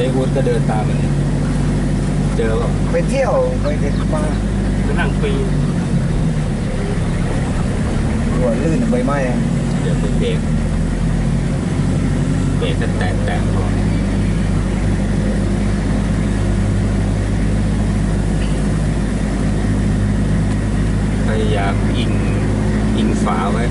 นี้วุฒิก็เดินตามมันเนี่ยเจอเปล่าไปเที่ยวไปเด็กมาไปนั่งปีหัวลื่นใบไม้เดี๋ยวไปเบรกเบรกก็แตกแตกพอพยายามอิงอิงฝาไว้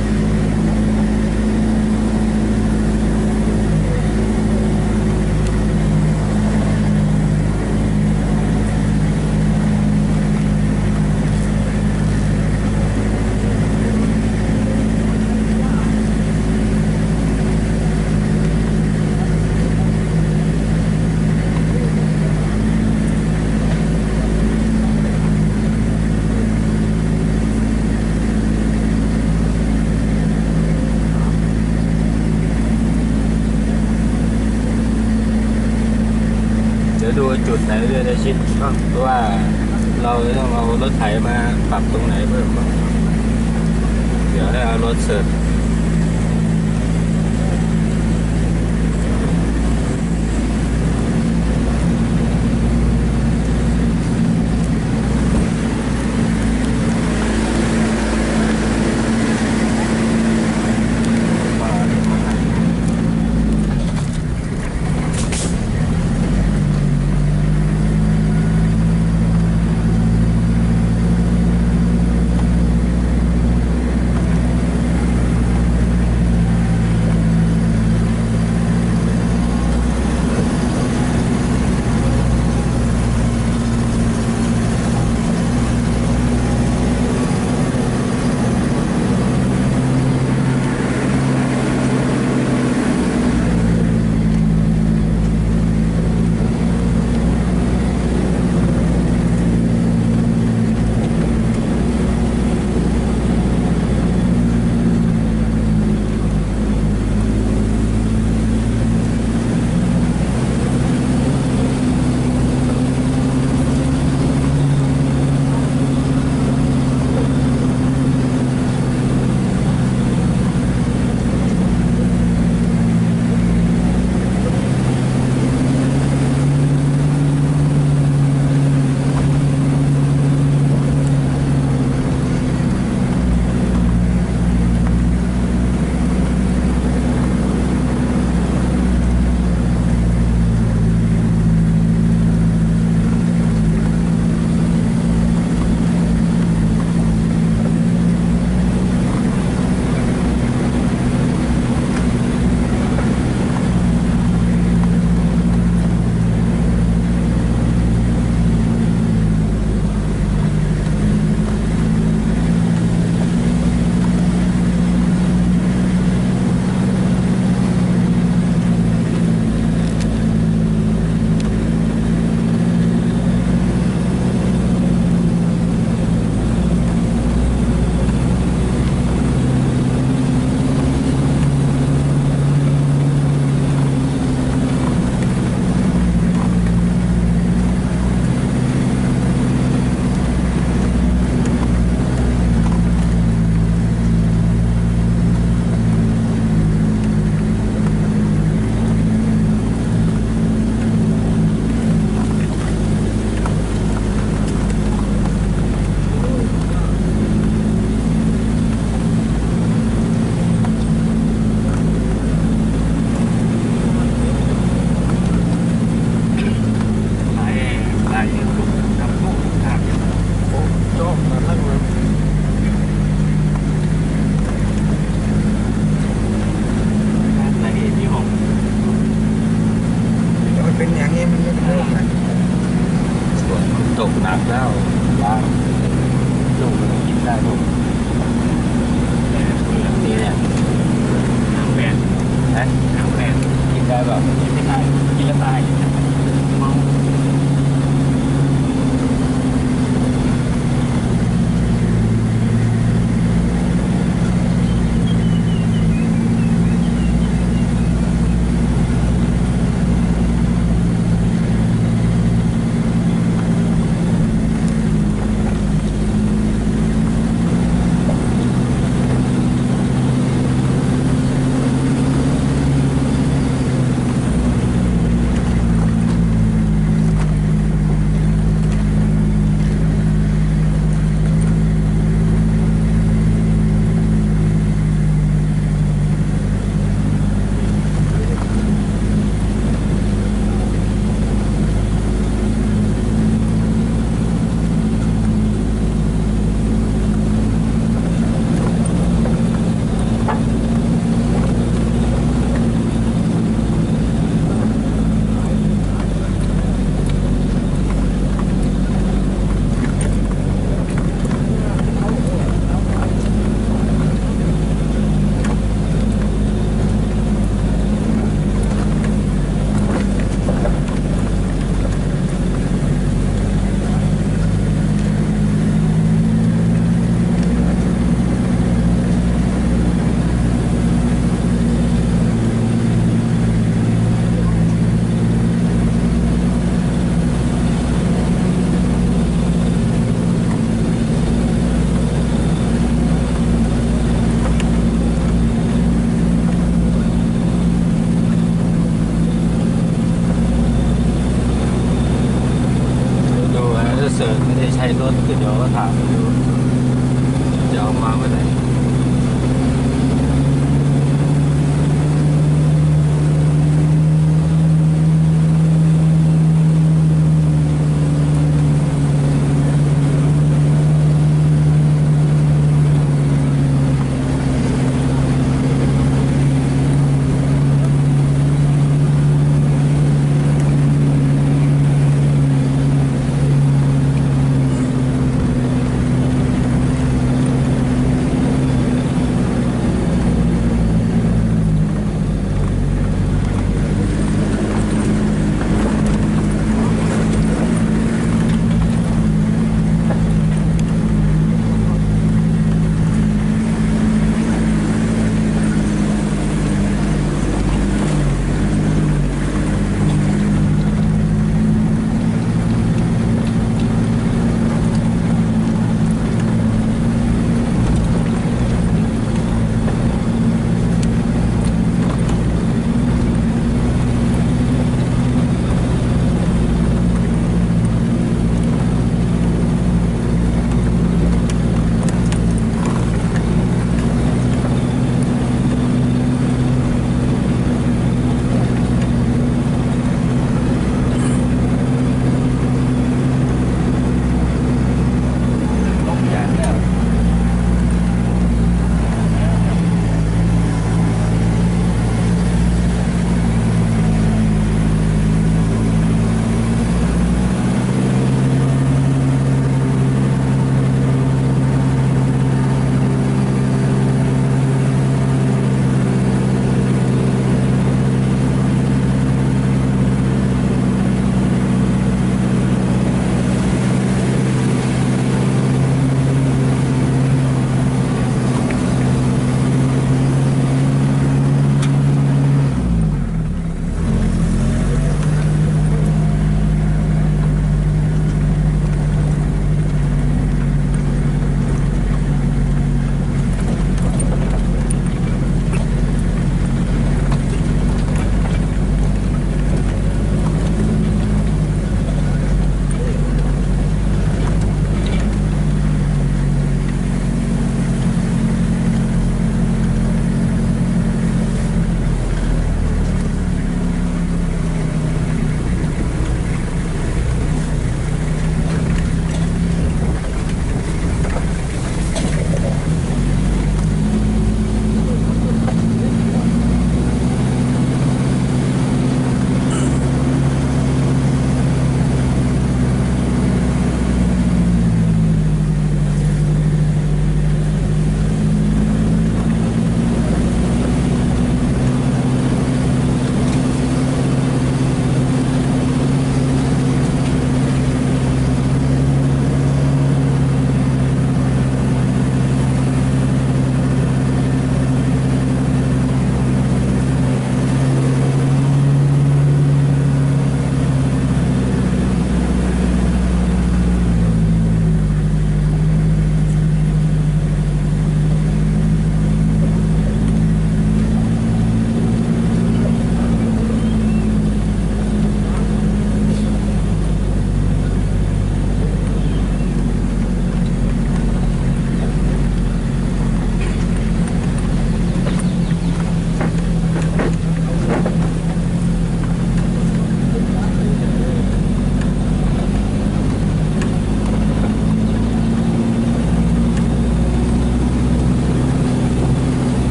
เดี๋ยวดูจุดไหนเรื่อยๆชิดเพราะ ว่าเราต้องเอารถไถมาปรับตรงไหนเพิ่มเดี๋ยวให้เอารถเสริร์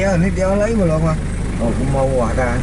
đeo nước đeo lấy mà luôn mà Ồ, cũng mau hòa ra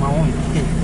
Mau?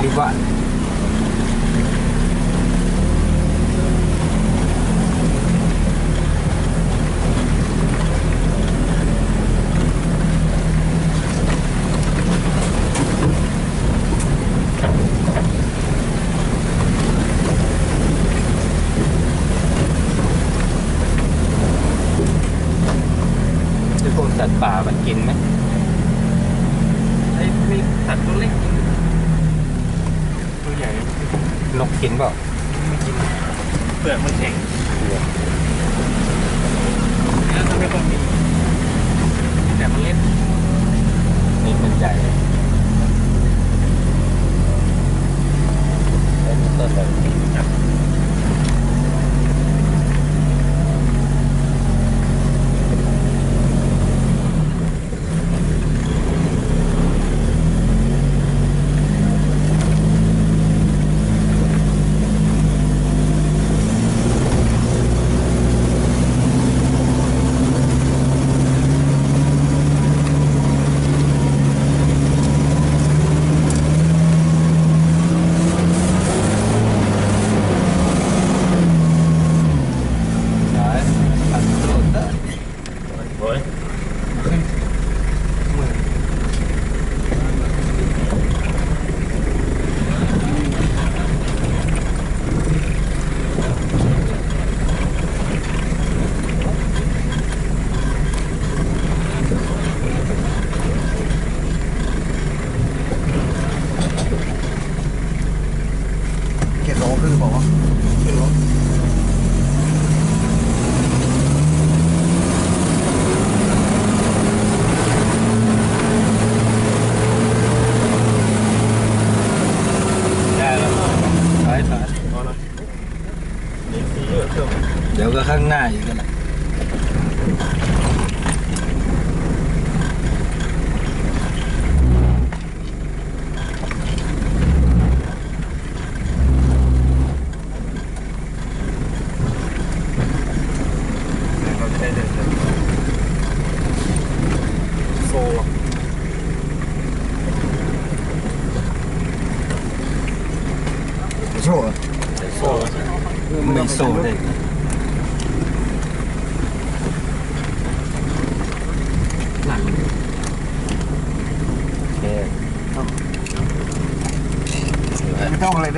六万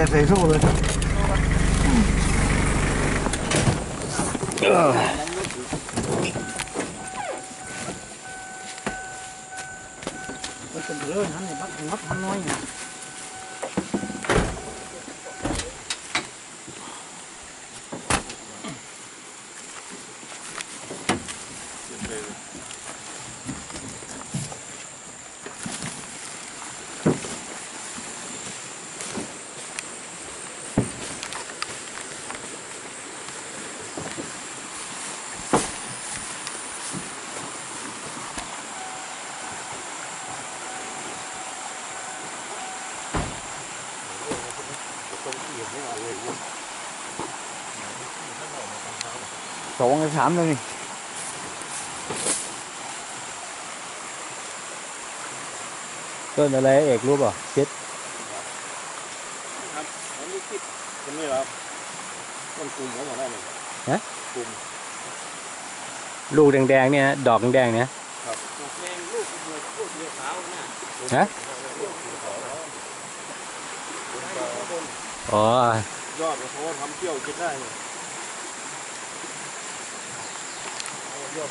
该贼瘦了。Hãy subscribe cho kênh Ghiền Mì Gõ Để không bỏ ามเลยต้นอะไรเอกรู้ป่ะคิดครับผมนี่คิดคนนี้รับต้นกลุ่มของผมได้ไหมฮะกลุ่มลูกแดงๆเนี่ยดอกแดงๆเนี่ยครับดอกแดงลูกสีขาวนะฮะอ๋อยอดเขาทำเที่ยวกินได้ đọt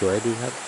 bo đi hết.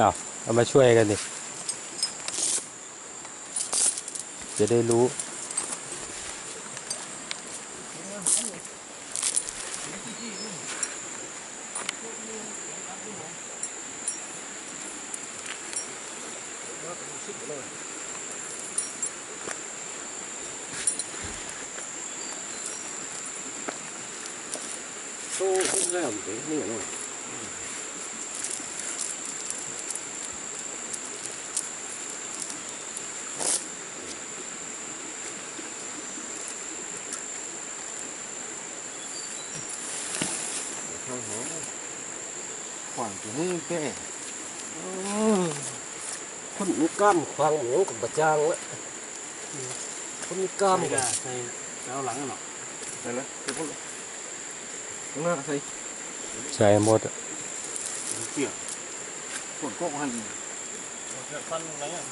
อ้าวเอามาช่วยกันดิ จะได้รู้ Tô không ra một cái này rồi. Khoảng cái cái คนมีกล้ามควางเหมือนกับประจางละคนมีกล้ามไม่ได้ใส่เอาหลังกันหรอ Đây là cái con Đúng rồi, thầy ใช้หมดอะเกี่ยว Còn có hành ฟันอะไรอะ